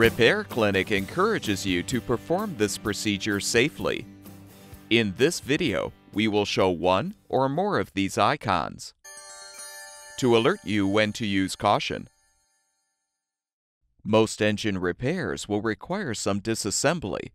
Repair Clinic encourages you to perform this procedure safely. In this video, we will show one or more of these icons to alert you when to use caution. Most engine repairs will require some disassembly.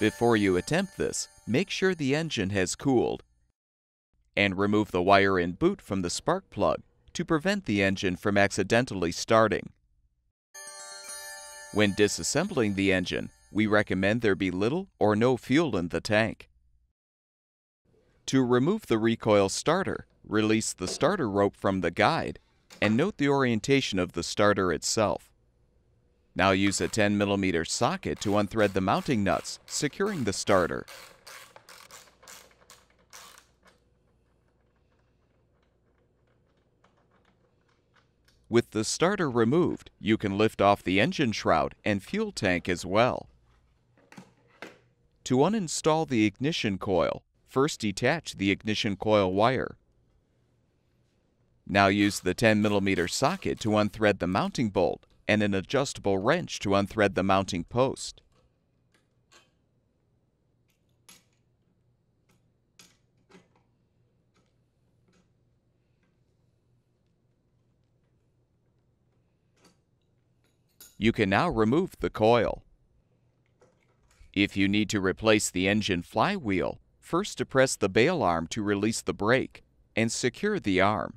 Before you attempt this, make sure the engine has cooled and remove the wire and boot from the spark plug to prevent the engine from accidentally starting. When disassembling the engine, we recommend there be little or no fuel in the tank. To remove the recoil starter, release the starter rope from the guide and note the orientation of the starter itself. Now use a 10 mm socket to unthread the mounting nuts, securing the starter. With the starter removed, you can lift off the engine shroud and fuel tank as well. To uninstall the ignition coil, first detach the ignition coil wire. Now use the 10 mm socket to unthread the mounting bolt and an adjustable wrench to unthread the mounting post. You can now remove the coil. If you need to replace the engine flywheel, first depress the bail arm to release the brake and secure the arm.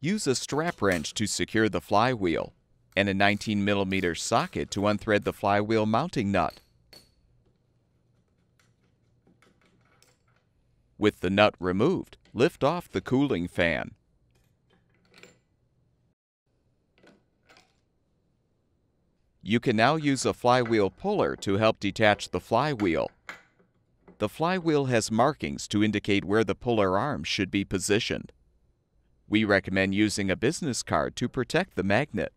Use a strap wrench to secure the flywheel and a 19 mm socket to unthread the flywheel mounting nut. With the nut removed, lift off the cooling fan. You can now use a flywheel puller to help detach the flywheel. The flywheel has markings to indicate where the puller arm should be positioned. We recommend using a business card to protect the magnet.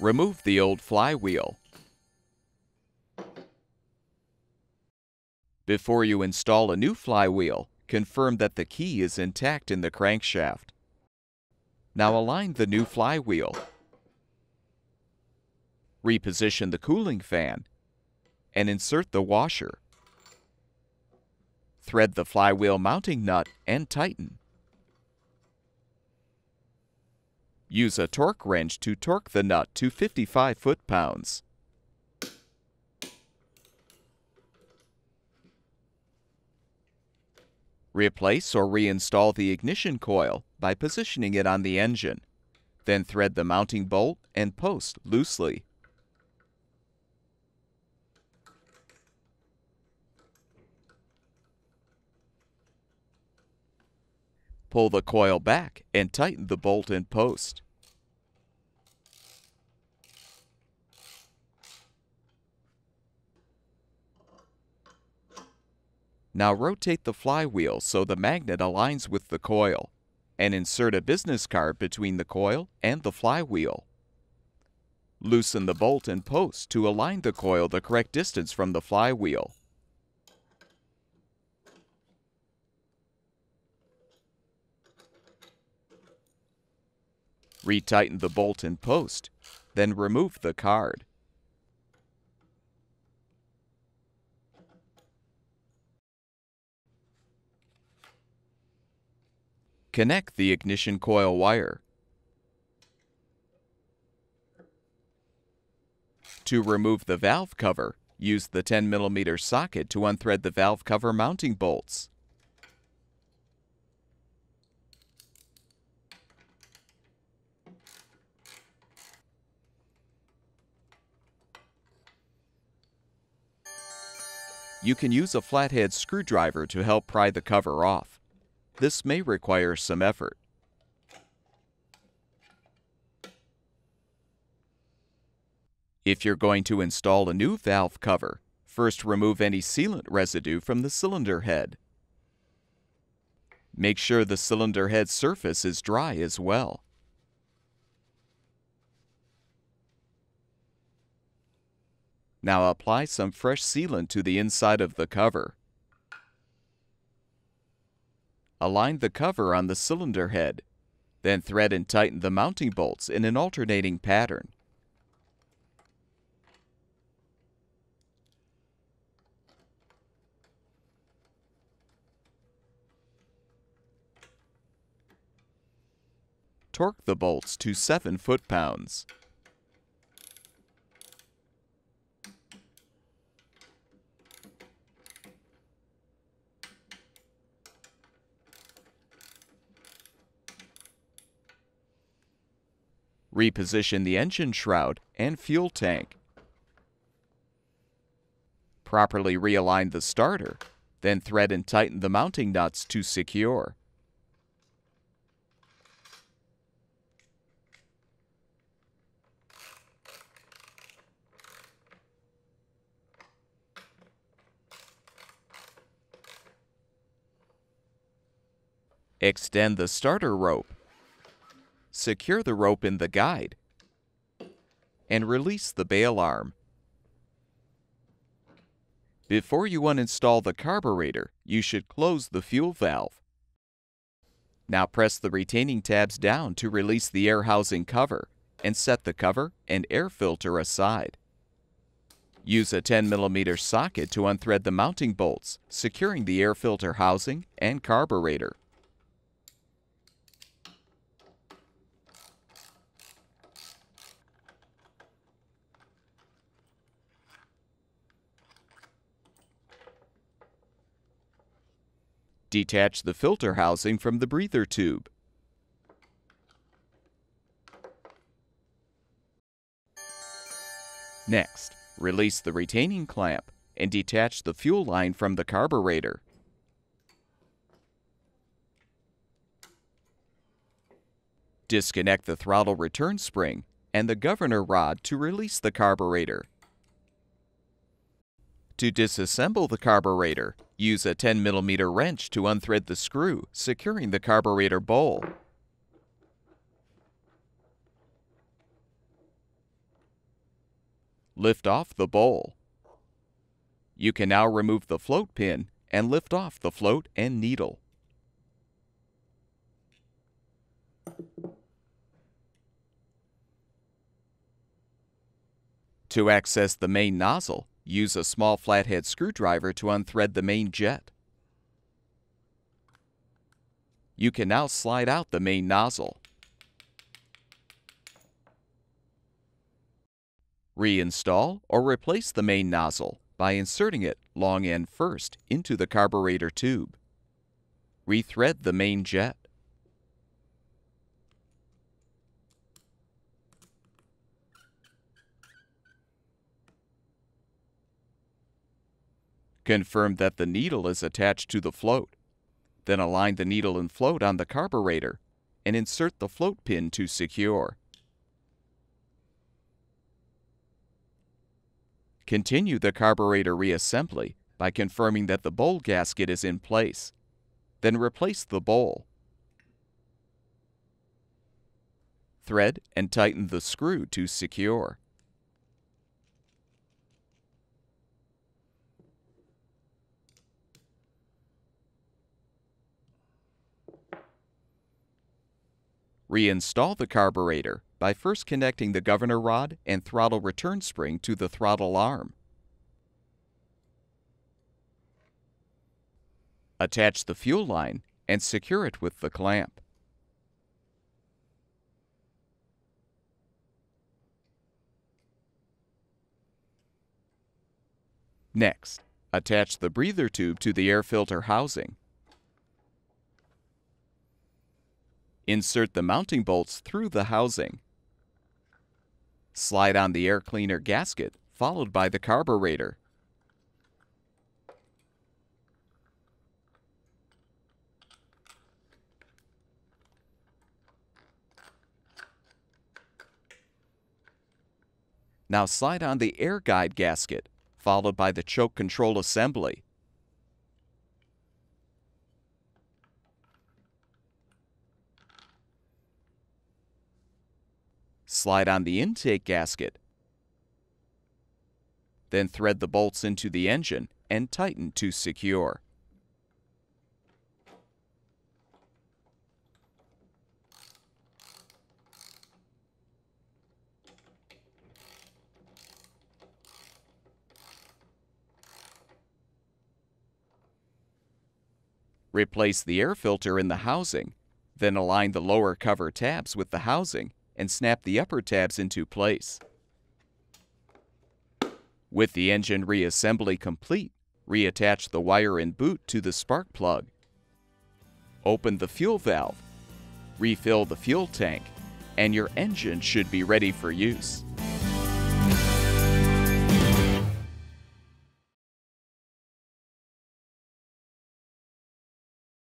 Remove the old flywheel. Before you install a new flywheel, confirm that the key is intact in the crankshaft. Now align the new flywheel. Reposition the cooling fan and insert the washer. Thread the flywheel mounting nut and tighten. Use a torque wrench to torque the nut to 55 foot-pounds. Replace or reinstall the ignition coil by positioning it on the engine. Then thread the mounting bolt and post loosely. Pull the coil back and tighten the bolt and post. Now rotate the flywheel so the magnet aligns with the coil and insert a business card between the coil and the flywheel. Loosen the bolt and post to align the coil the correct distance from the flywheel. Retighten the bolt and post, then remove the card. Connect the ignition coil wire. To remove the valve cover, use the 10 mm socket to unthread the valve cover mounting bolts. You can use a flathead screwdriver to help pry the cover off. This may require some effort. If you're going to install a new valve cover, first remove any sealant residue from the cylinder head. Make sure the cylinder head surface is dry as well. Now apply some fresh sealant to the inside of the cover. Align the cover on the cylinder head. Then thread and tighten the mounting bolts in an alternating pattern. Torque the bolts to 7 foot-pounds. Reposition the engine shroud and fuel tank. Properly realign the starter, then thread and tighten the mounting nuts to secure. Extend the starter rope secure the rope in the guide, and release the bail arm. Before you uninstall the carburetor, you should close the fuel valve. Now press the retaining tabs down to release the air housing cover and set the cover and air filter aside. Use a 10 mm socket to unthread the mounting bolts, securing the air filter housing and carburetor. Detach the filter housing from the breather tube. Next, release the retaining clamp and detach the fuel line from the carburetor. Disconnect the throttle return spring and the governor rod to release the carburetor. To disassemble the carburetor, use a 10 mm wrench to unthread the screw, securing the carburetor bowl. Lift off the bowl. You can now remove the float pin and lift off the float and needle. To access the main nozzle, Use a small flathead screwdriver to unthread the main jet. You can now slide out the main nozzle. Reinstall or replace the main nozzle by inserting it long end first into the carburetor tube. Rethread the main jet. Confirm that the needle is attached to the float. Then align the needle and float on the carburetor and insert the float pin to secure. Continue the carburetor reassembly by confirming that the bowl gasket is in place. Then replace the bowl. Thread and tighten the screw to secure. Reinstall the carburetor by first connecting the governor rod and throttle return spring to the throttle arm. Attach the fuel line and secure it with the clamp. Next, attach the breather tube to the air filter housing. Insert the mounting bolts through the housing. Slide on the air cleaner gasket, followed by the carburetor. Now slide on the air guide gasket, followed by the choke control assembly. slide on the intake gasket. Then thread the bolts into the engine and tighten to secure. Replace the air filter in the housing, then align the lower cover tabs with the housing and snap the upper tabs into place. With the engine reassembly complete, reattach the wire and boot to the spark plug. Open the fuel valve, refill the fuel tank, and your engine should be ready for use.